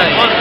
Nine.